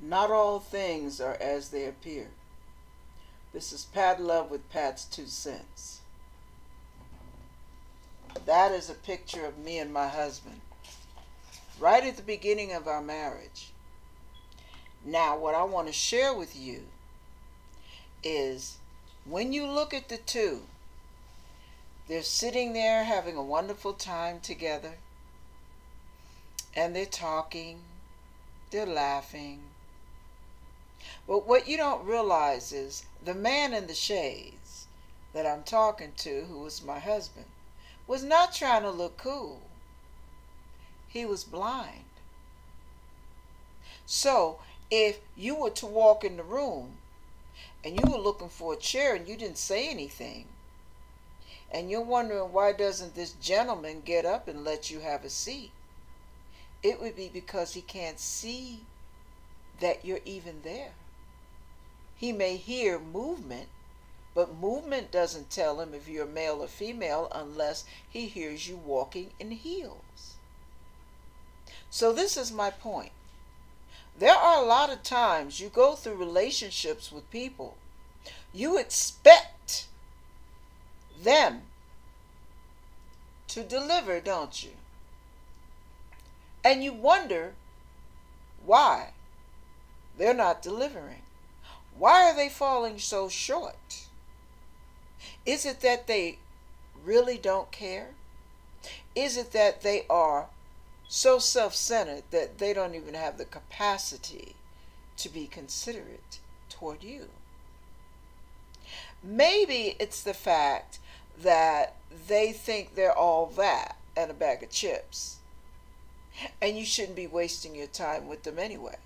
Not all things are as they appear. This is Pat Love with Pat's Two Cents. That is a picture of me and my husband right at the beginning of our marriage. Now, what I want to share with you is when you look at the two, they're sitting there having a wonderful time together, and they're talking, they're laughing. But what you don't realize is the man in the shades that I'm talking to, who was my husband, was not trying to look cool. He was blind. So, if you were to walk in the room and you were looking for a chair and you didn't say anything, and you're wondering why doesn't this gentleman get up and let you have a seat, it would be because he can't see that you're even there. He may hear movement, but movement doesn't tell him if you're male or female unless he hears you walking in heels. So, this is my point. There are a lot of times you go through relationships with people, you expect them to deliver, don't you? And you wonder why they're not delivering. Why are they falling so short? Is it that they really don't care? Is it that they are so self centered that they don't even have the capacity to be considerate toward you? Maybe it's the fact that they think they're all that and a bag of chips, and you shouldn't be wasting your time with them anyway.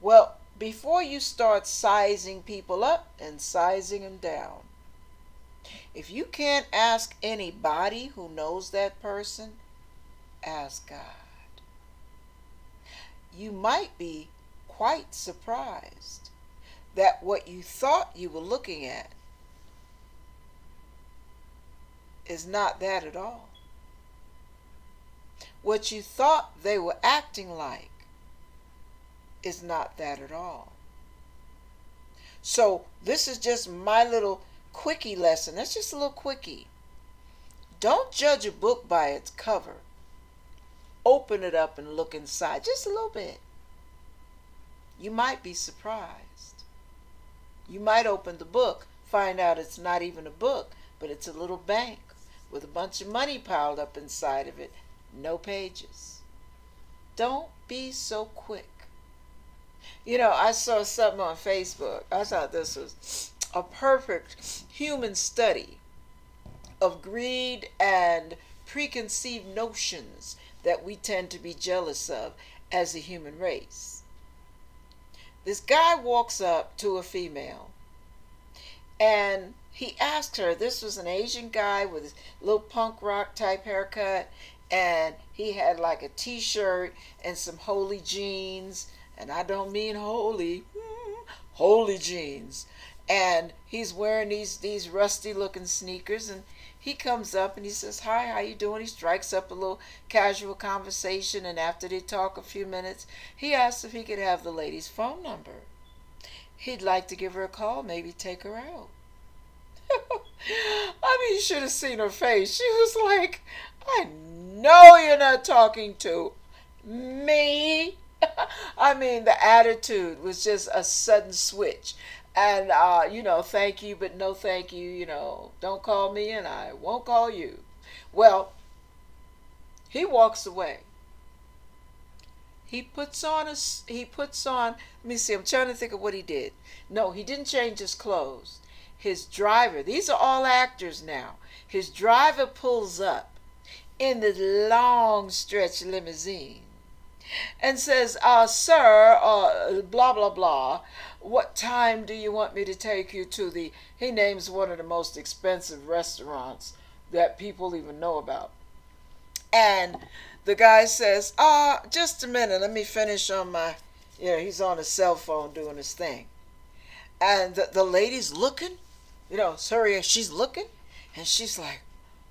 Well, before you start sizing people up and sizing them down, if you can't ask anybody who knows that person, ask God. You might be quite surprised that what you thought you were looking at is not that at all. What you thought they were acting like is not that at all. So, this is just my little quickie lesson. That's just a little quickie. Don't judge a book by its cover. Open it up and look inside just a little bit. You might be surprised. You might open the book, find out it's not even a book, but it's a little bank with a bunch of money piled up inside of it. No pages. Don't be so quick. You know, I saw something on Facebook. I thought this was a perfect human study of greed and preconceived notions that we tend to be jealous of as a human race. This guy walks up to a female and he asked her, this was an Asian guy with his little punk rock type haircut, and he had like a t shirt and some holy jeans and I don't mean holy, hmm, holy jeans. And he's wearing these these rusty looking sneakers and he comes up and he says, Hi, how you doing? He strikes up a little casual conversation and after they talk a few minutes, he asks if he could have the lady's phone number. He'd like to give her a call, maybe take her out. I mean, you should have seen her face. She was like, I know you're not talking to me. I mean, the attitude was just a sudden switch. And, uh, you know, thank you, but no thank you. You know, don't call me and I won't call you. Well, he walks away. He puts on a, he puts on, let me see, I'm trying to think of what he did. No, he didn't change his clothes. His driver, these are all actors now. His driver pulls up in the long stretch limousine and says, uh, Sir, uh, blah, blah, blah, what time do you want me to take you to the. He names one of the most expensive restaurants that people even know about. And the guy says, uh, just a minute, let me finish on my. You know, he's on his cell phone doing his thing. And the, the lady's looking, you know, sorry, she's looking, and she's like,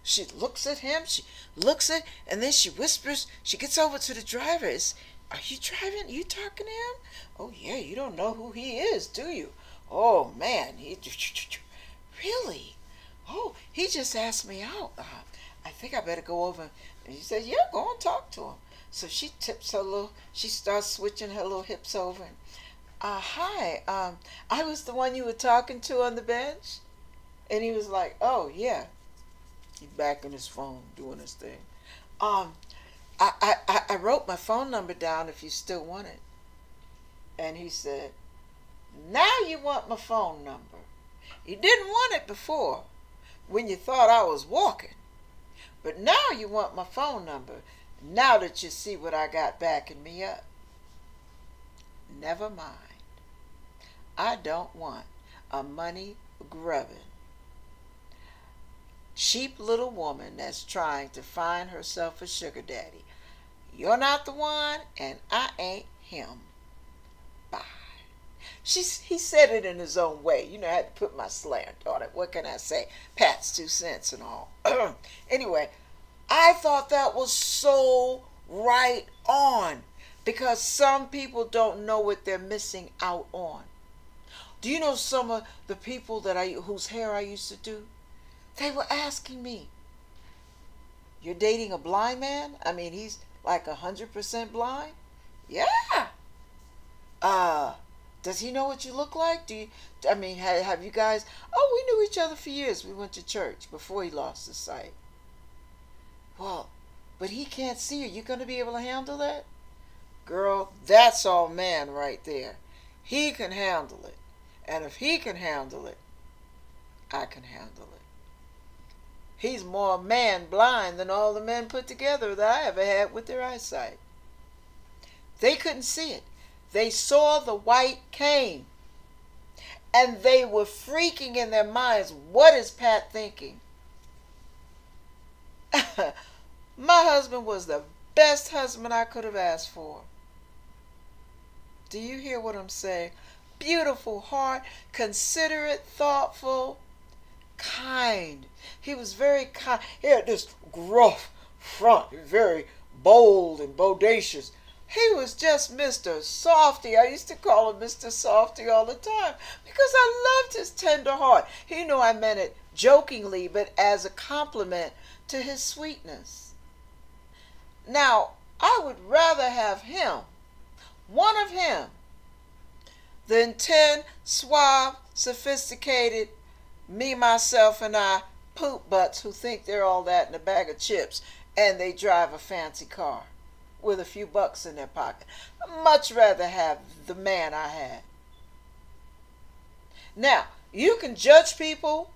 she looks at him, she looks at, and then she whispers, she gets over to the driver. Is, Are you driving? You talking to him? Oh, yeah, you don't know who he is, do you? Oh, man, he. Really? Oh, he just asked me out. Uh, I think I better go over. And he said, Yeah, go and talk to him. So she tips her little, she starts switching her little hips over. And, uh, hi, um, I was the one you were talking to on the bench. And he was like, oh, yeah. He's back in his phone doing his thing. Um, I, I, I wrote my phone number down if you still want it. And he said, now you want my phone number. You didn't want it before when you thought I was walking. But now you want my phone number now that you see what I got backing me up. Never mind. I don't want a money grubbing, cheap little woman that's trying to find herself a sugar daddy. You're not the one, and I ain't him. Bye. She, he said it in his own way. You know, I had to put my slant on it. What can I say? Pat's two cents and all. anyway, I thought that was so right on because some people don't know what they're missing out on. Do you know some of the people that I whose hair I used to do? They were asking me, "You're dating a blind man? I mean, he's like a hundred percent blind." Yeah. Uh, does he know what you look like? Do you? I mean, have, have you guys? Oh, we knew each other for years. We went to church before he lost his sight. Well, but he can't see you. You gonna be able to handle that? Girl, that's all man right there. He can handle it. And if he can handle it, I can handle it. He's more man blind than all the men put together that I ever had with their eyesight. They couldn't see it. They saw the white cane. And they were freaking in their minds. What is Pat thinking? My husband was the best husband I could have asked for. Do you hear what I'm saying? Beautiful heart, considerate, thoughtful, kind. He was very kind. He had this gruff front, very bold and bodacious. He was just Mr. Softy. I used to call him Mr. Softy all the time because I loved his tender heart. He knew I meant it jokingly, but as a compliment to his sweetness. Now, I would rather have him, one of him, than 10 suave, sophisticated, me, myself, and I poop butts who think they're all that in a bag of chips and they drive a fancy car with a few bucks in their pocket. I'd much rather have the man I had. Now, you can judge people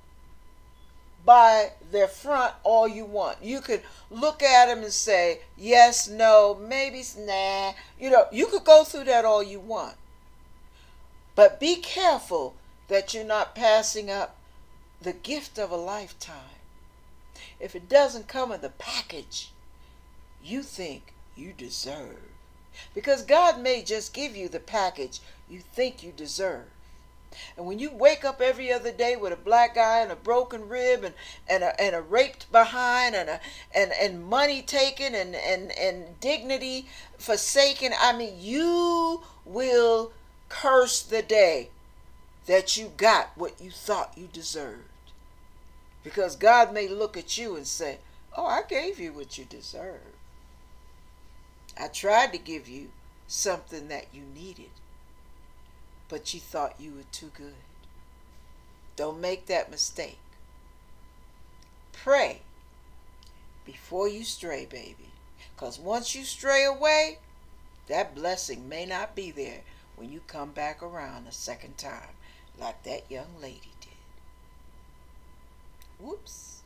by their front all you want. You could look at them and say, yes, no, maybe, nah. You know, you could go through that all you want. But be careful that you're not passing up the gift of a lifetime. If it doesn't come in the package you think you deserve. Because God may just give you the package you think you deserve. And when you wake up every other day with a black eye and a broken rib and, and, a, and a raped behind and, a, and, and money taken and, and, and dignity forsaken, I mean, you will curse the day that you got what you thought you deserved. Because God may look at you and say, Oh, I gave you what you deserve. I tried to give you something that you needed but you thought you were too good. Don't make that mistake. Pray before you stray, baby. Because once you stray away, that blessing may not be there when you come back around a second time, like that young lady did. Whoops.